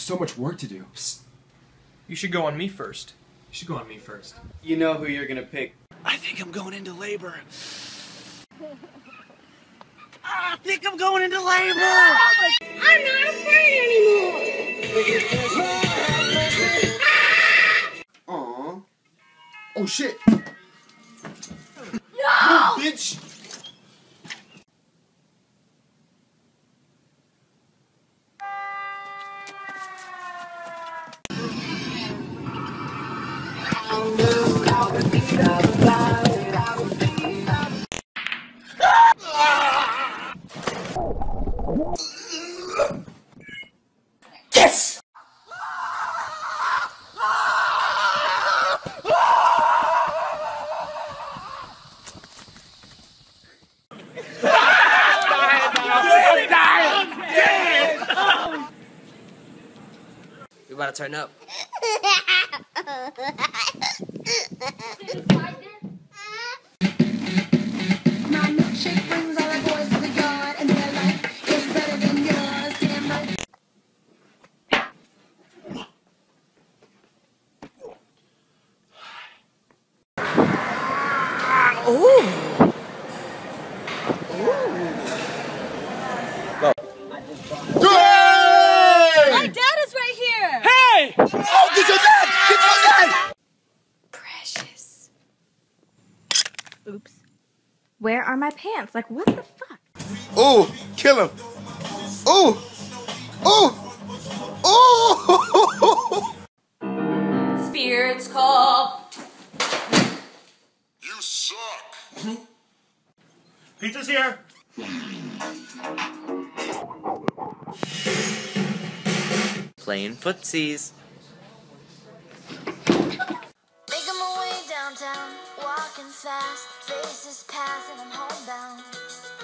so much work to do. Psst. You should go on me first. You should go on me first. You know who you're gonna pick. I think I'm going into labor. I think I'm going into labor. Oh I'm not afraid anymore. Aww. Oh shit. No! Bitch. Yes! About to turn up. My milkshake brings Oops. Where are my pants? Like, what the fuck? Ooh, kill him. Ooh. Ooh. Ooh. Spirits call. You suck. Pizza's here. Playing footsies. Making my way downtown, walking fast, faces and I'm homebound.